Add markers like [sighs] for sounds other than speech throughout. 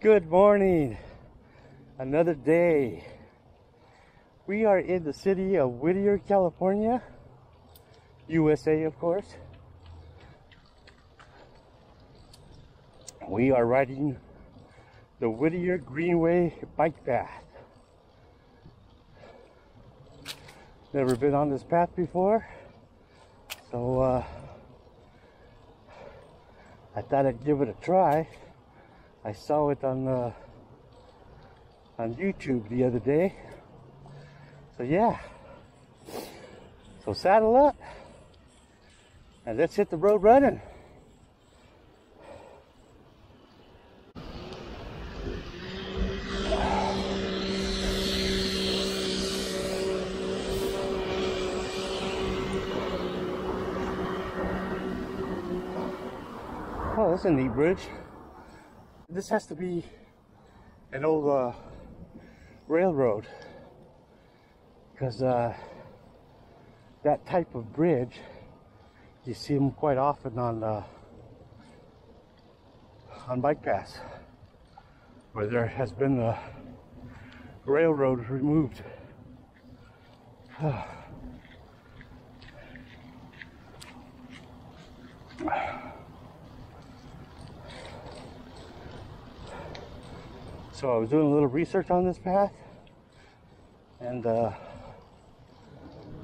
Good morning. Another day. We are in the city of Whittier, California, USA, of course. We are riding the Whittier Greenway bike path. Never been on this path before, so uh, I thought I'd give it a try. I saw it on uh, on YouTube the other day. So yeah. So saddle up and let's hit the road running. Oh, that's a neat bridge. This has to be an old uh, railroad because uh, that type of bridge you see them quite often on uh, on bike paths where there has been the railroad removed. [sighs] So I was doing a little research on this path, and uh,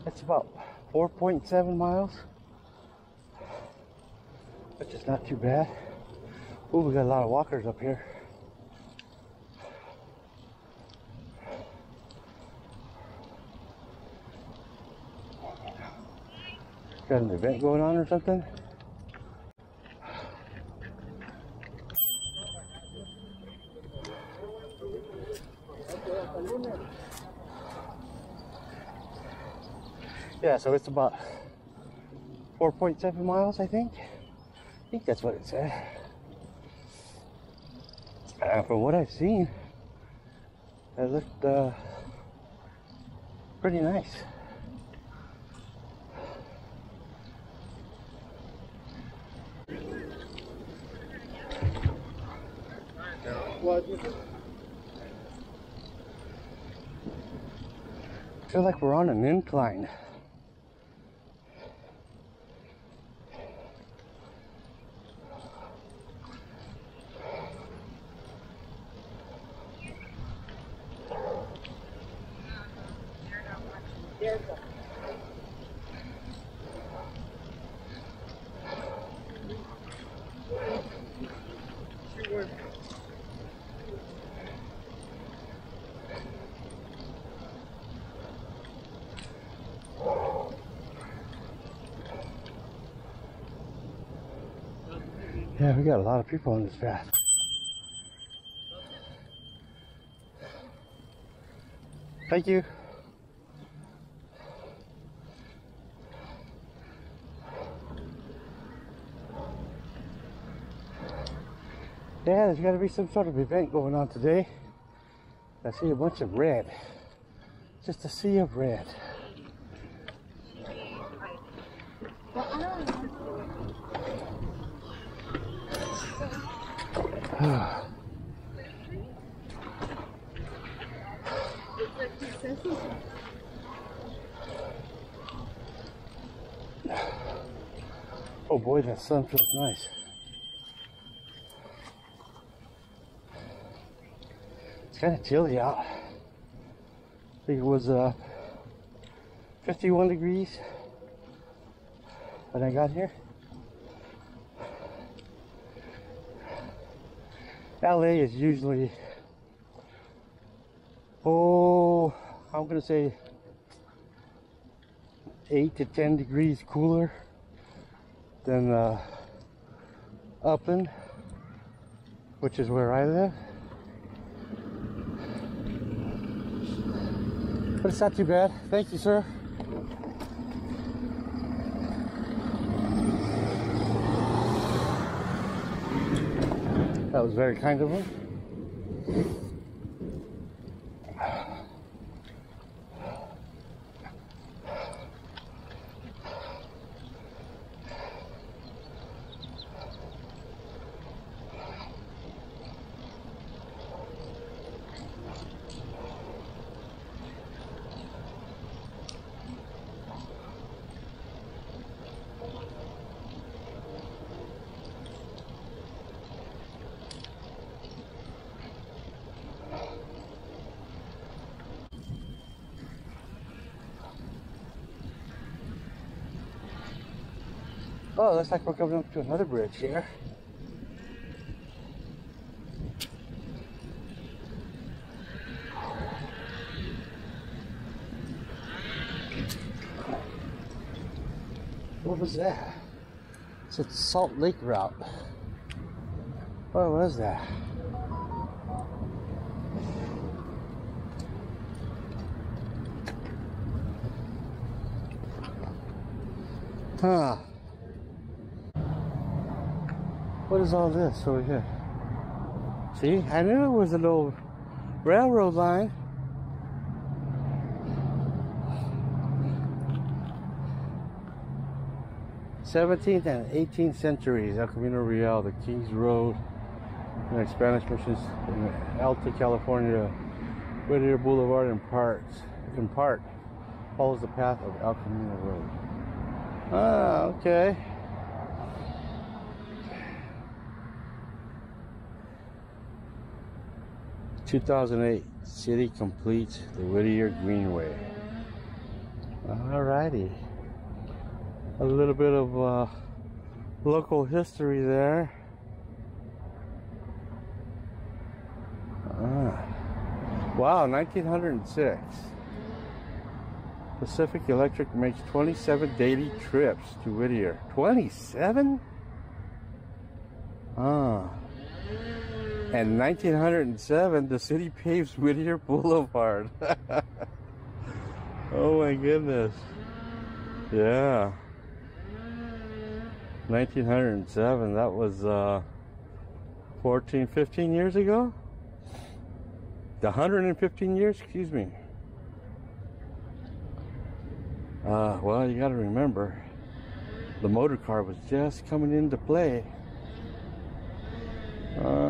it's about 4.7 miles, which is not too bad. Oh, we got a lot of walkers up here. Got an event going on or something? Yeah, so it's about 4.7 miles, I think. I think that's what it said. Uh, from what I've seen, it looked uh, pretty nice. I feel like we're on an incline. Yeah, we got a lot of people on this path. Thank you. Yeah, there's got to be some sort of event going on today. I see a bunch of red. Just a sea of red. [sighs] Oh boy, that sun feels nice. It's kind of chilly out. I think it was uh, 51 degrees when I got here. LA is usually, oh, I'm gonna say 8 to 10 degrees cooler than uh, Upland, which is where I live. But it's not too bad. Thank you, sir. That was very kind of him. Oh, looks like we're coming up to another bridge here. What was that? It's a Salt Lake route. What was that? Huh. What is all this over here? See, I knew it was a little railroad line. Seventeenth and eighteenth centuries, El Camino Real, the Kings Road, and Spanish missions in Alta California, Whittier Boulevard in parts, in part, follows the path of El Camino Road. Ah, okay. Two thousand eight, city completes the Whittier Greenway. Alrighty. A little bit of uh, local history there. Ah. Wow, 1906. Pacific Electric makes 27 daily trips to Whittier. 27? Ah. And mm. 1907, the city paves Whittier Boulevard. [laughs] oh my goodness. Yeah. 1907, that was uh, 14, 15 years ago? 115 years, excuse me. Uh, well, you got to remember, the motor car was just coming into play. Uh,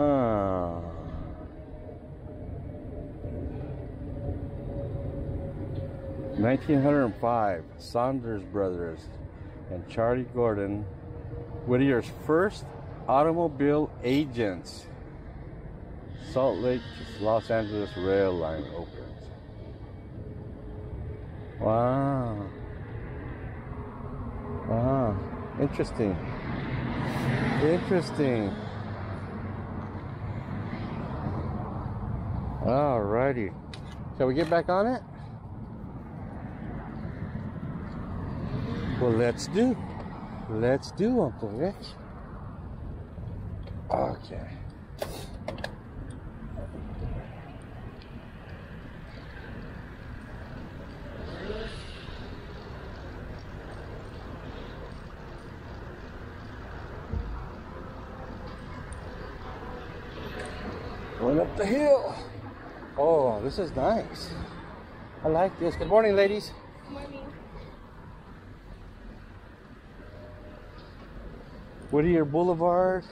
1905, Saunders Brothers and Charlie Gordon, Whittier's first automobile agents. Salt Lake to Los Angeles rail line opens. Wow. Wow. Interesting. Interesting. Alrighty. Shall we get back on it? Well, let's do. Let's do, Uncle Rich. Okay. Going up the hill. Oh, this is nice. I like this. Good morning, ladies. Good Morning. Whittier Boulevard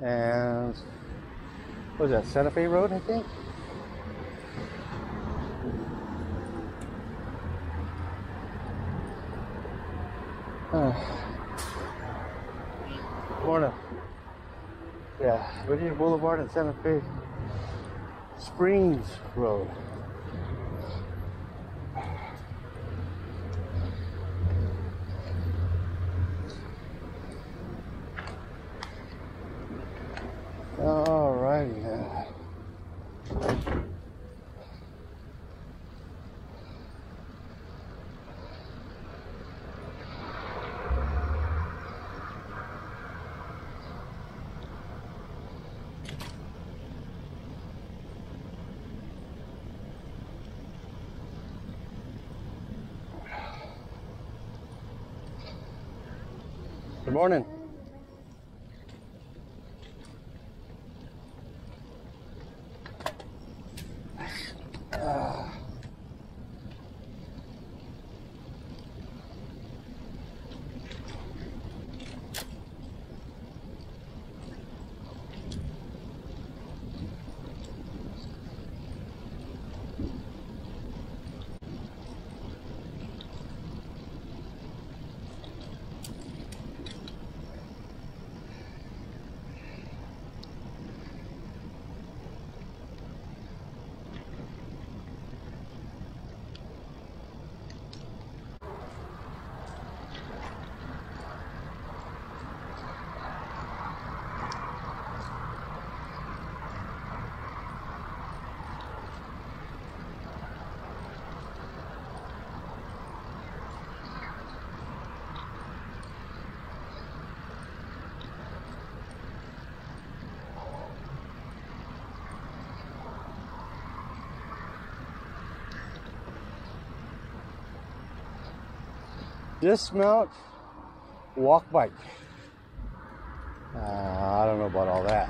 and what was that Santa Fe Road I think? Uh, yeah Whittier Boulevard and Santa Fe Springs Road Alrighty then. Good morning. Dismount, walk bike. Uh, I don't know about all that.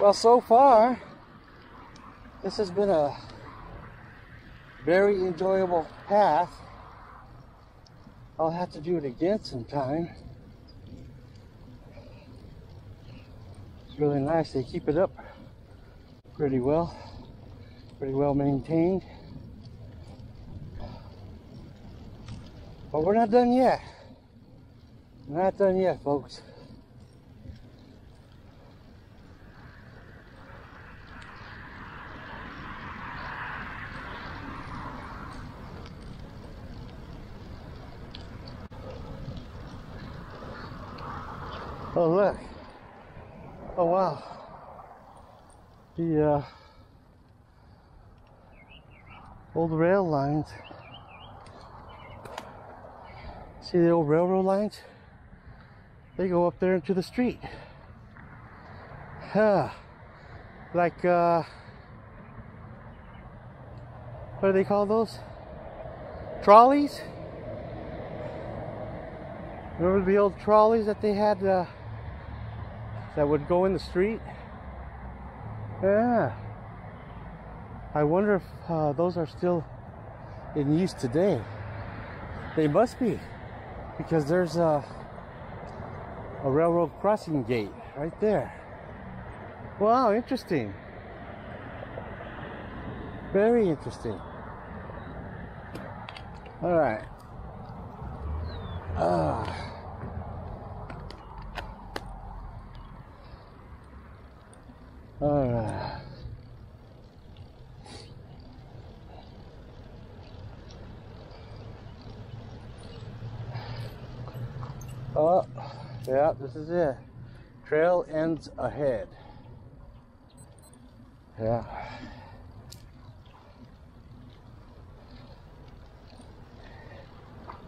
Well, so far, this has been a very enjoyable path. I'll have to do it again sometime. Really nice. They keep it up pretty well, pretty well maintained. But we're not done yet. Not done yet, folks. Oh look. Oh wow. The uh, old rail lines. See the old railroad lines? They go up there into the street. Huh. Like uh what do they call those? Trolleys? Remember the old trolleys that they had uh, that would go in the street. Yeah. I wonder if uh, those are still in use today. They must be, because there's a, a railroad crossing gate right there. Wow, interesting. Very interesting. All right. Ah. Alright. Oh, yeah, this is it. Trail ends ahead. Yeah.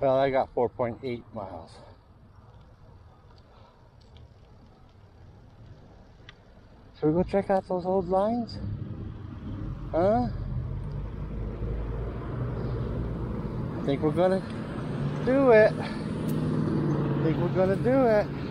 Well, I got 4.8 miles. Should we go check out those old lines? Huh? I think we're gonna do it. I think we're gonna do it.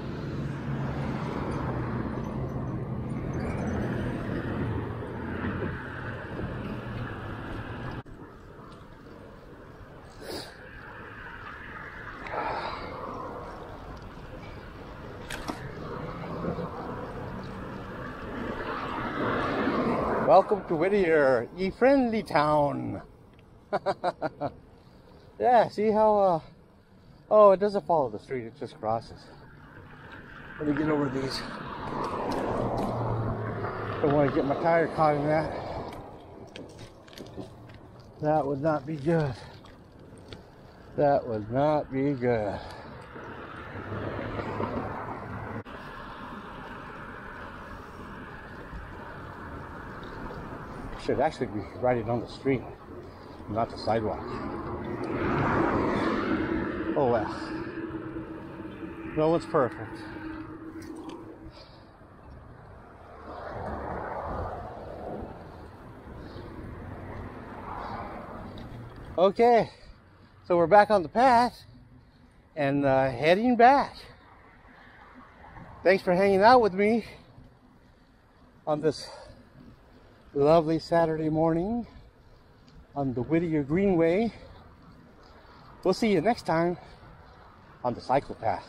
Welcome to Whittier, ye friendly town. [laughs] yeah, see how, uh, oh, it doesn't follow the street, it just crosses. Let me get over these. Don't want to get my tire caught in that. That would not be good. That would not be good. Should actually be riding on the street, not the sidewalk. Oh well. No one's perfect. Okay, so we're back on the path and uh, heading back. Thanks for hanging out with me on this lovely Saturday morning on the Whittier Greenway. We'll see you next time on the cycle path.